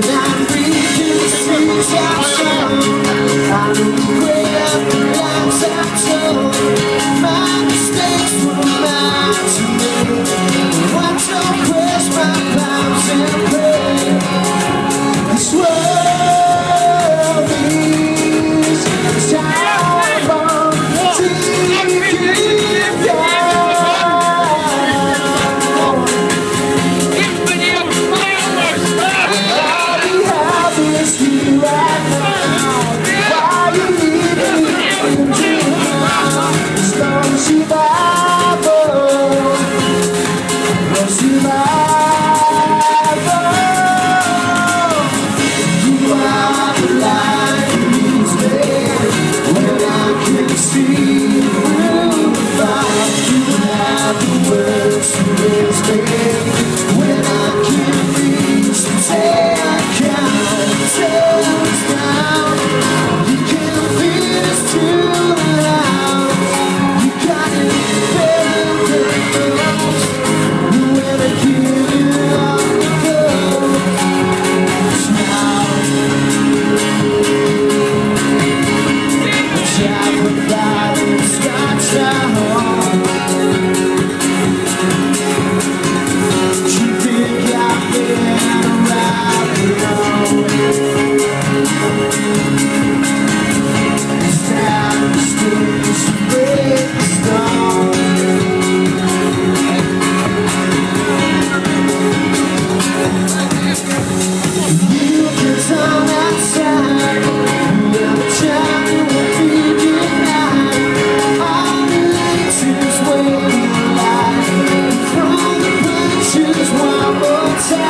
When I'm reaching the streets see.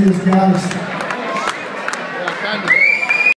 Cheers, guys.